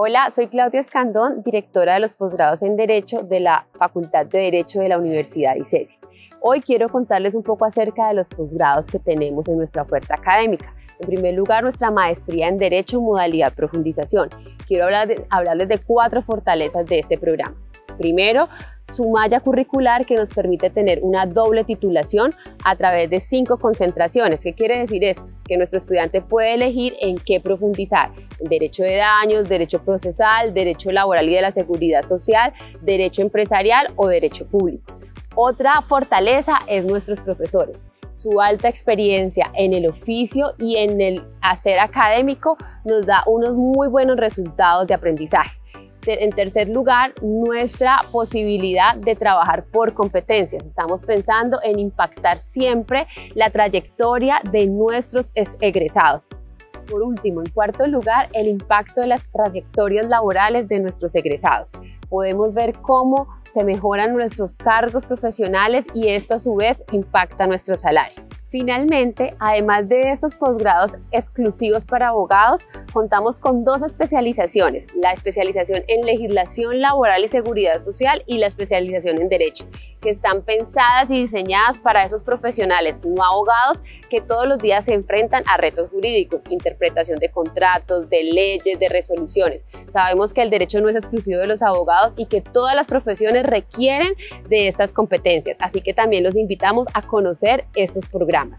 Hola, soy Claudia Escandón, directora de los posgrados en Derecho de la Facultad de Derecho de la Universidad ICESI. Hoy quiero contarles un poco acerca de los posgrados que tenemos en nuestra oferta académica. En primer lugar, nuestra maestría en Derecho modalidad profundización. Quiero hablarles de cuatro fortalezas de este programa. Primero, su malla curricular que nos permite tener una doble titulación a través de cinco concentraciones. ¿Qué quiere decir esto? Que nuestro estudiante puede elegir en qué profundizar. Derecho de daños, derecho procesal, derecho laboral y de la seguridad social, derecho empresarial o derecho público. Otra fortaleza es nuestros profesores. Su alta experiencia en el oficio y en el hacer académico nos da unos muy buenos resultados de aprendizaje en tercer lugar, nuestra posibilidad de trabajar por competencias. Estamos pensando en impactar siempre la trayectoria de nuestros egresados. Por último, en cuarto lugar, el impacto de las trayectorias laborales de nuestros egresados. Podemos ver cómo se mejoran nuestros cargos profesionales y esto a su vez impacta nuestro salario. Finalmente, además de estos posgrados exclusivos para abogados, contamos con dos especializaciones, la especialización en legislación laboral y seguridad social y la especialización en derecho, que están pensadas y diseñadas para esos profesionales no abogados que todos los días se enfrentan a retos jurídicos, interpretación de contratos, de leyes, de resoluciones. Sabemos que el derecho no es exclusivo de los abogados y que todas las profesiones requieren de estas competencias, así que también los invitamos a conocer estos programas.